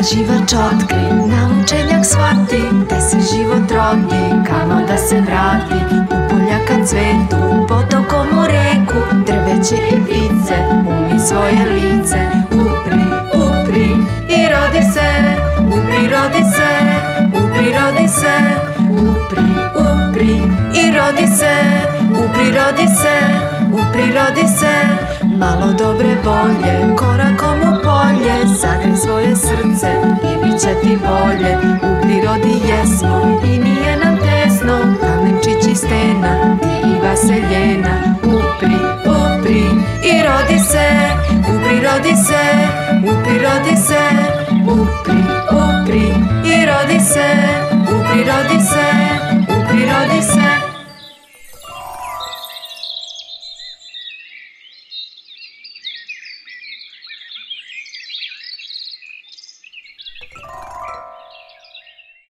Nauč otkri, naučenjak shvati Da se život rodi, kamo da se vrati. U poljaka cvetu, potokom u reku Drveće i ptice, umi svoje lice. Upri, upri i rodi se Upri, rodi se, upri, rodi se. Upri, upri i rodi se Upri, rodi se, upri, rodi se. Malo dobre volje, biti bolje U prirodi jesmo i nije nam tesno. Kalemčić i stena, i vaseljena Upri, upri i rodi se U prirodi se, u prirodi se. Upri, upri i rodi se U prirodi se.